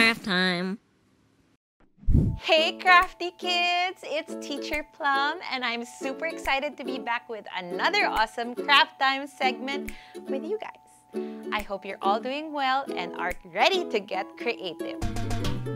craft time. Hey crafty kids, it's Teacher Plum and I'm super excited to be back with another awesome craft time segment with you guys. I hope you're all doing well and are ready to get creative.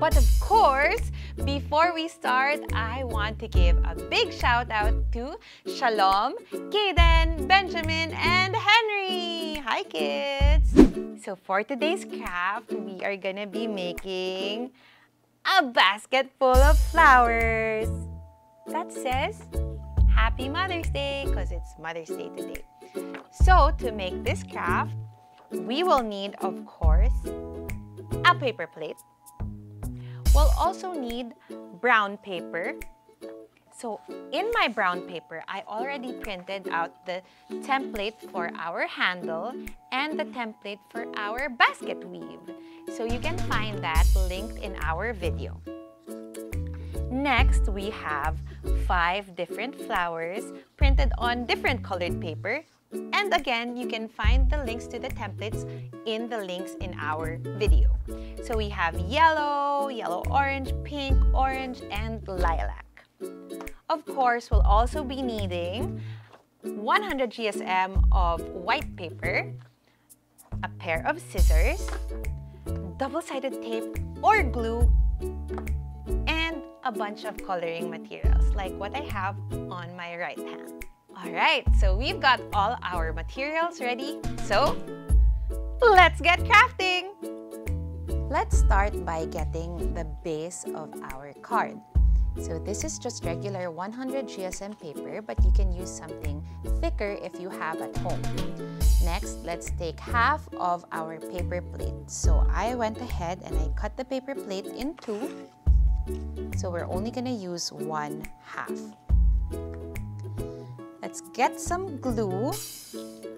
But of course, before we start, I want to give a big shout out to Shalom, Kaden, Benjamin, and Henry. Hi kids! So for today's mm-hmm. craft, we are gonna be making a basket full of flowers that says Happy Mother's Day because it's Mother's Day today. So to make this craft, we will need, of course, a paper plate. We'll also need brown paper. So in my brown paper, I already printed out the template for our handle and the template for our basket weave. So you can find that linked in our video. Next, we have five different flowers printed on different colored paper. And again, you can find the links to the templates in the links in our video. So we have yellow, yellow-orange, pink, orange, and lilac. Of course, we'll also be needing 100 GSM of white paper, a pair of scissors, double-sided tape or glue, and a bunch of coloring materials like what I have on my right hand. Alright, so we've got all our materials ready, so let's get crafting! Let's start by getting the base of our card. So this is just regular 100 GSM paper, but you can use something thicker if you have at home. Next, let's take half of our paper plate. So I went ahead and I cut the paper plate in two. So we're only gonna use one half. Let's get some glue.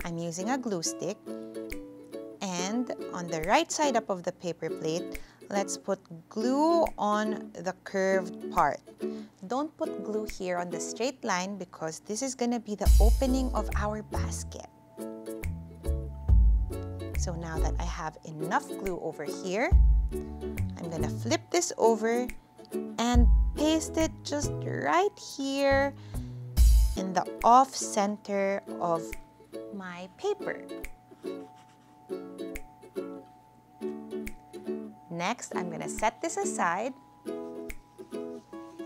I'm using a glue stick. And on the right side up of the paper plate, let's put glue on the curved part. Don't put glue here on the straight line because this is going to be the opening of our basket. So now that I have enough glue over here, I'm going to flip this over and paste it just right here in the off center of my paper. Next, I'm gonna set this aside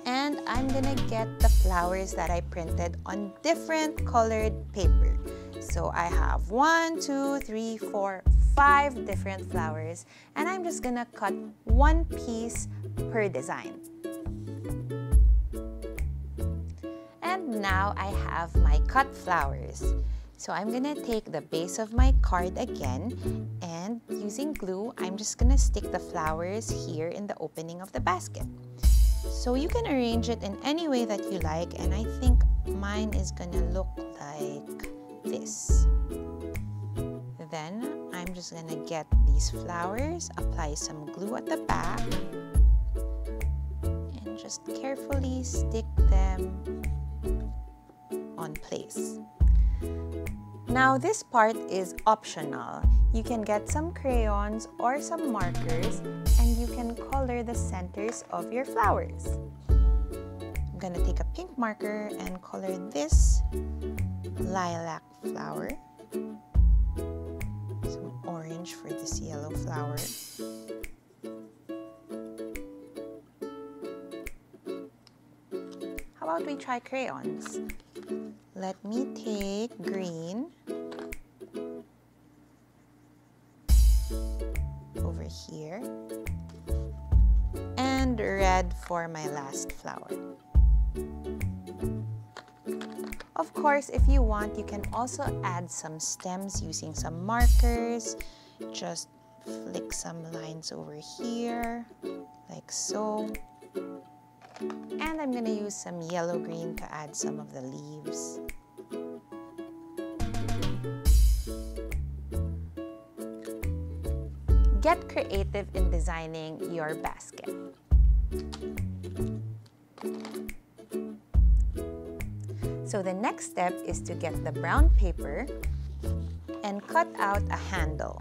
and I'm gonna get the flowers that I printed on different colored paper. So I have one, two, three, four, five different flowers and I'm just gonna cut one piece per design. And now I have my cut flowers. So I'm gonna take the base of my card again using glue, I'm just gonna stick the flowers here in the opening of the basket. So you can arrange it in any way that you like and I think mine is gonna look like this. Then I'm just gonna get these flowers, apply some glue at the back and just carefully stick them on place. Now this part is optional. You can get some crayons or some markers and you can color the centers of your flowers. I'm gonna take a pink marker and color this lilac flower. Some orange for this yellow flower. How about we try crayons? Let me take green here and red for my last flower. Of course, if you want, you can also add some stems using some markers. Just flick some lines over here, like so. And I'm to use some yellow green to add some of the leaves. Get creative in designing your basket. So the next step is to get the brown paper and cut out a handle.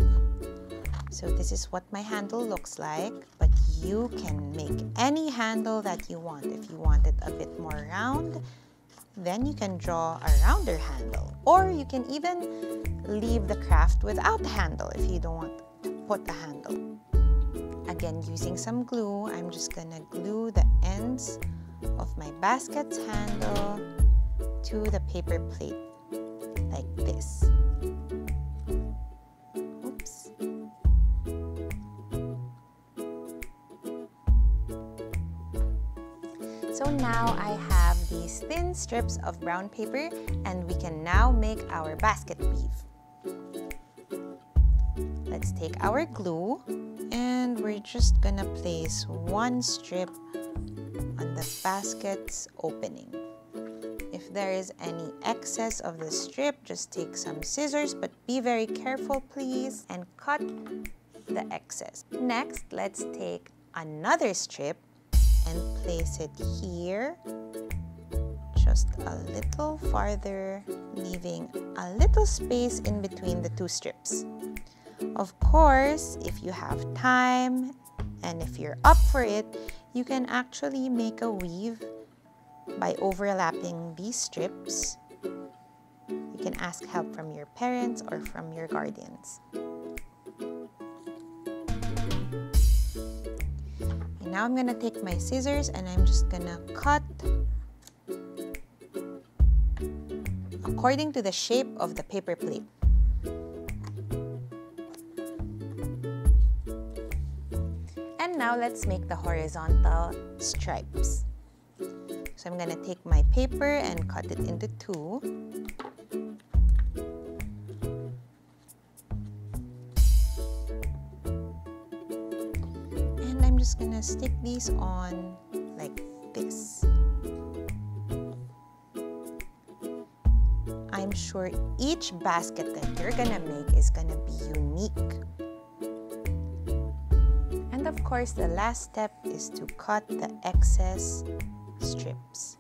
So this is what my handle looks like, but you can make any handle that you want. If you want it a bit more round, then you can draw a rounder handle. Or you can even leave the craft without handle if you don't want put the handle. Again, using some glue, I'm just gonna glue the ends of my basket's handle to the paper plate like this. Oops. So now I have these thin strips of brown paper and we can now make our basket weave. Let's take our glue and we're just gonna place one strip on the basket's opening. If there is any excess of the strip, just take some scissors, but be very careful please and cut the excess. Next, let's take another strip and place it here just a little farther leaving a little space in between the two strips of course if you have time and if you're up for it you can actually make a weave by overlapping these strips you can ask help from your parents or from your guardians now I'm gonna take my scissors and I'm just gonna cut according to the shape of the paper plate. Now let's make the horizontal stripes. So I'm gonna take my paper and cut it into two. And I'm just gonna stick these on like this. I'm sure each basket that you're gonna make is gonna be unique. Course, the last step is to cut the excess strips.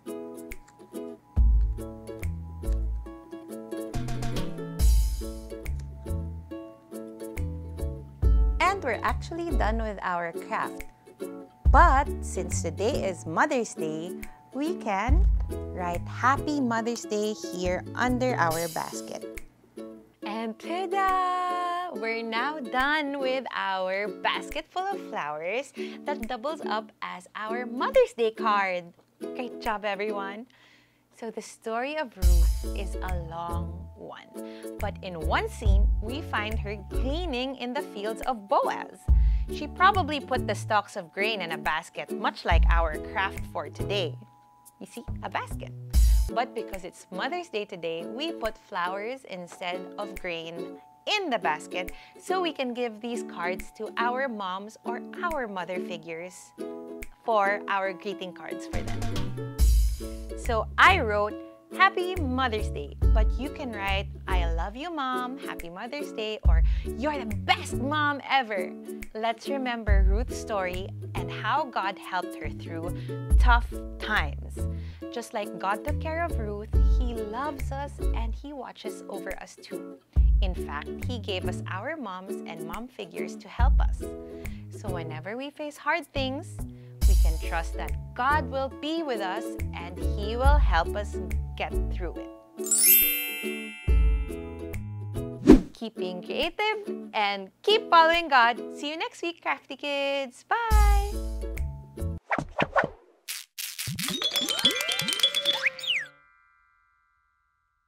And we're actually done with our craft. But since today is Mother's Day, we can write Happy Mother's Day here under our basket. And ta-da! We're now done with our basket full of flowers that doubles up as our Mother's Day card. Great job, everyone! So the story of Ruth is a long one. But in one scene, we find her gleaning in the fields of Boaz. She probably put the stalks of grain in a basket, much like our craft for today. You see, a basket. But because it's Mother's Day today, we put flowers instead of grain in the basket so we can give these cards to our moms or our mother figures for our greeting cards for them. So I wrote Happy Mother's Day. But you can write, I love you, Mom, Happy Mother's Day, or You're the best mom ever. Let's remember Ruth's story and how God helped her through tough times. Just like God took care of Ruth, He loves us and He watches over us too. In fact, He gave us our moms and mom figures to help us. So whenever we face hard things, we can trust that God will be with us and He will help us get through it. Keep being creative and keep following God. See you next week, Crafty Kids. Bye!